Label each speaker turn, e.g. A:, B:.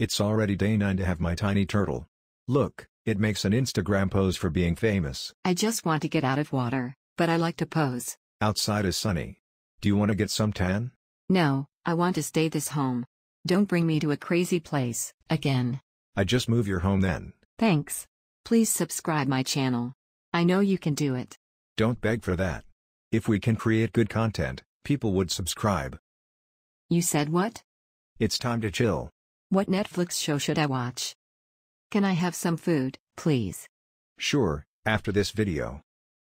A: It's already day 9 to have my tiny turtle. Look, it makes an Instagram pose for being famous.
B: I just want to get out of water, but I like to pose.
A: Outside is sunny. Do you want to get some tan?
B: No, I want to stay this home. Don't bring me to a crazy place, again.
A: I just move your home then.
B: Thanks. Please subscribe my channel. I know you can do it.
A: Don't beg for that. If we can create good content, people would subscribe.
B: You said what?
A: It's time to chill.
B: What Netflix show should I watch? Can I have some food, please?
A: Sure, after this video.